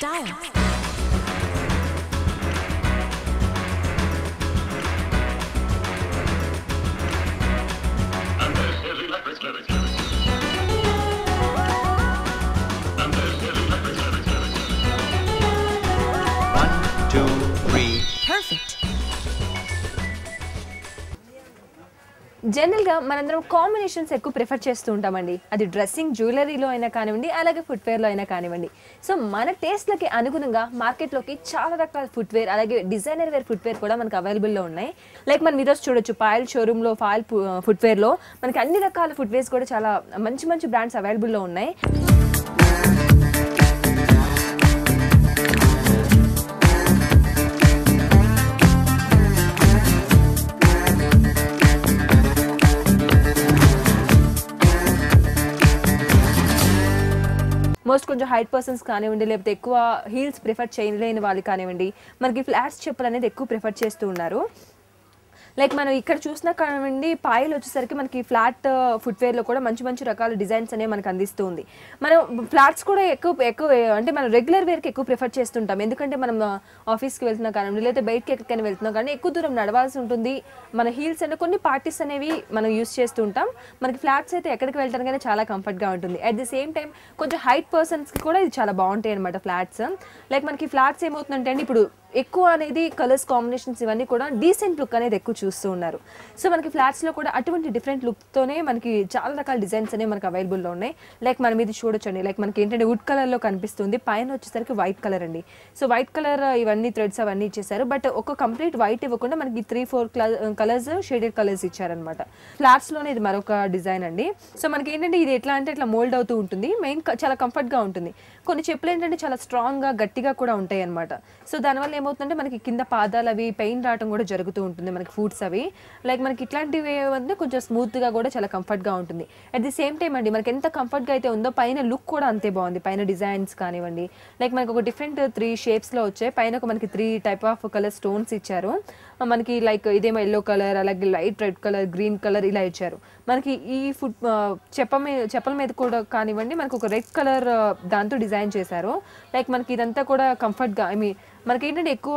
style. జనరల్గా మనందరం combinations ఎక్కువ ప్రిఫర్ చేస్తూ ఉంటామండి. అది డ్రెస్సింగ్ జ్యువెలరీలో అయినా కానివ్వండి అలాగే ఫుట్వేర్లో అయినా కానివ్వండి. సో మన టేస్ట్లకి అనుగుణంగా మార్కెట్లోకి చాలా రకాల ఫుట్వేర్ అలాగే డిజైనర్ వేర్ ఫుట్వేర్ కూడా మనకు అవైలబుల్లో ఉన్నాయి. లైక్ మనం ఈరోజు చూడొచ్చు పాయల్ షోరూంలో పాయల్ ఫుట్వేర్లో మనకి అన్ని రకాల ఫుట్వేర్స్ కూడా చాలా మంచి మంచి బ్రాండ్స్ అవైలబుల్లో ఉన్నాయి. మోస్ట్ కొంచెం హైట్ పర్సన్స్ కానివ్వండి లేకపోతే ఎక్కువ హీల్స్ ప్రిఫర్ చేయలేని వాళ్ళు కానివ్వండి మనకి ఫ్లాట్స్ చెప్పులు అనేది ఎక్కువ ప్రిఫర్ చేస్తూ ఉన్నారు. లైక్ మనం ఇక్కడ చూసినా కానివ్వండి పాయలు వచ్చేసరికి మనకి ఫ్లాట్ ఫుట్వేర్లో uh, కూడా మంచి మంచి రకాల డిజైన్స్ అనేవి మనకు అందిస్తుంది. మనం ఫ్లాట్స్ కూడా ఎక్కువ ఎక్కువ అంటే మనం రెగ్యులర్ వేర్కి ఎక్కువ ప్రిఫర్ చేస్తుంటాం. ఎందుకంటే మనం uh, ఆఫీస్కి వెళ్తున్నా కానివ్వండి లేదా బయటకి ఎక్కడికైనా వెళ్తున్నాం కానీ ఎక్కువ దూరం నడవాల్సి ఉంటుంది. మన హీల్స్ అంటే కొన్ని పార్టీస్ అనేవి మనం యూస్ చేస్తూ ఉంటాం. మనకి ఫ్లాట్స్ అయితే ఎక్కడికి వెళ్ళడానికైనా చాలా కంఫర్ట్గా ఉంటుంది. అట్ ది సేమ్ టైం కొంచెం హైట్ పర్సన్స్కి కూడా ఇది చాలా బాగుంటాయి అనమాట ఫ్లాట్స్ లైక్ మనకి ఫ్లాట్స్ ఏమవుతుందంటే అండి ఇప్పుడు ఎక్కువ అనేది కలర్స్ కాంబినేషన్స్ ఇవన్నీ కూడా డీసెంట్ లుక్ అనేది ఎక్కువ చూస్తూ ఉన్నారు. సో మనకి ఫ్లాట్స్లో కూడా అటువంటి డిఫరెంట్ లుక్తోనే మనకి చాలా రకాల డిజైన్స్ అనేవి మనకి అవైలబుల్లో ఉన్నాయి. లైక్ మనం ఇది చూడొచ్చండి. లైక్ మనకి ఏంటంటే వుడ్ కలర్లో కనిపిస్తుంది. పైన వచ్చేసరికి వైట్ కలర్ అండి. సో వైట్ కలర్ ఇవన్నీ థ్రెడ్స్ అవన్నీ ఇచ్చేసారు బట్ ఒక కంప్లీట్ వైట్ ఇవ్వకుండా మనకి three four colours shaded colours ఇచ్చారనమాట ఫ్లాట్స్లోనే ఇది మరొక డిజైన్ అండి. సో మనకి ఏంటంటే ఇది ఎట్లా అంటే ఇట్లా మోల్డ్ అవుతూ ఉంటుంది. మెయిన్ చాలా కంఫర్ట్గా ఉంటుంది. కొన్ని చెప్పులు ఏంటంటే చాలా స్ట్రాంగ్గా గట్టిగా కూడా ఉంటాయి అనమాట సో దానివల్ల ఏమవుతుందంటే మనకి కింద పాదాలు అవి పెయిన్ రావడం కూడా జరుగుతూ ఉంటుంది మనకి ఫుడ్స్ అవి. లైక్ మనకి ఇట్లాంటివి ఏమంటే కొంచెం స్మూత్గా కూడా చాలా కంఫర్ట్గా ఉంటుంది. అట్ ది సేమ్ టైం అండి మనకి ఎంత కంఫర్ట్గా అయితే ఉందో పైన లుక్ కూడా అంతే బాగుంది. పైన డిజైన్స్ కానివ్వండి లైక్ మనకు ఒక డిఫరెంట్ త్రీ షేప్స్లో వచ్చాయి. పైన ఒక మనకి three type of colour stones ఇచ్చారు. మనకి లైక్ ఇదేమో ఎల్లో కలర్ అలాగే light red colour green colour ఇలా ఇచ్చారు. మనకి ఈ ఫుడ్ చెప్ప మీద చెప్పల మీద కూడా కానివ్వండి మనకు ఒక రెడ్ కలర్ దాంతో డిజైన్ చేశారు. లైక్ మనకి ఇదంతా కూడా కంఫర్ట్గా ఐ మీన్ మనకి ఏంటంటే ఎక్కువ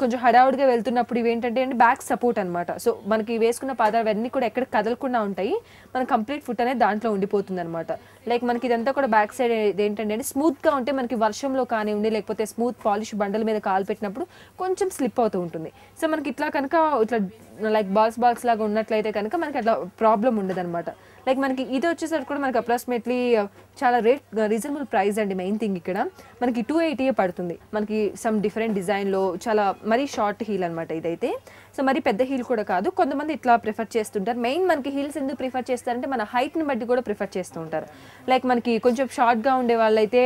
కొంచెం హడావుడిగా వెళ్తున్నప్పుడు ఇవి ఏంటంటే అండి బ్యాక్ సపోర్ట్ అనమాట సో మనకి వేసుకున్న పాదాలు అవన్నీ కూడా ఎక్కడ కదలకుండా ఉంటాయి. మన కంప్లీట్ ఫుట్ అనేది దాంట్లో ఉండిపోతుంది అనమాట లైక్ మనకి ఇదంతా కూడా బ్యాక్ సైడ్ ఏంటంటే అండి స్మూత్గా ఉంటే మనకి వర్షంలో కానివ్వండి లేకపోతే స్మూత్ పాలిష్ బండల మీద కాలు పెట్టినప్పుడు కొంచెం స్లిప్ అవుతూ ఉంటుంది. సో మనకి ఇట్లా కనుక ఇట్లా లైక్ బాల్స్ బాల్స్ లాగా ఉన్నట్లయితే కనుక మనకి అట్లా ప్రాబ్లం ఉండదు లైక్ మనకి ఇది వచ్చేసరికి కూడా మనకి అప్రాక్సిమేట్లీ uh, చాలా రేట్ రీజనబుల్ ప్రైస్ అండి మెయిన్ థింగ్ ఇక్కడ. మనకి టూ ఎయిటీయే పడుతుంది. మనకి సమ్ డిఫరెంట్ డిజైన్లో చాలా మరీ షార్ట్ హీల్ అనమాట ఇదైతే. సో మరి పెద్ద హీల్ కూడా కాదు. కొంతమంది ఇట్లా ప్రిఫర్ చేస్తుంటారు. మెయిన్ మనకి హీల్స్ ఎందుకు ప్రిఫర్ చేస్తారంటే మన హైట్ని బట్టి కూడా ప్రిఫర్ చేస్తూ ఉంటారు. లైక్ మనకి కొంచెం షార్ట్గా ఉండే వాళ్ళైతే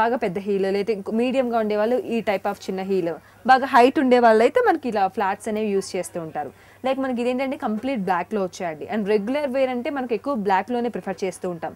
బాగా పెద్ద హీల్ లేకపోతే మీడియంగా ఉండేవాళ్ళు ఈ టైప్ ఆఫ్ చిన్న హీల్ బాగా హైట్ ఉండే వాళ్ళైతే మనకి ఇలా ఫ్లాట్స్ అనేవి యూస్ చేస్తూ ఉంటారు. లైక్ మనకి ఇదేంటంటే కంప్లీట్ బ్లాక్లో వచ్చాయండి. అండ్ రెగ్యులర్ వేర్ అంటే మనకి ఎక్కువ బ్లాక్లోనే ప్రిఫర్ చేస్తూ ఉంటాం.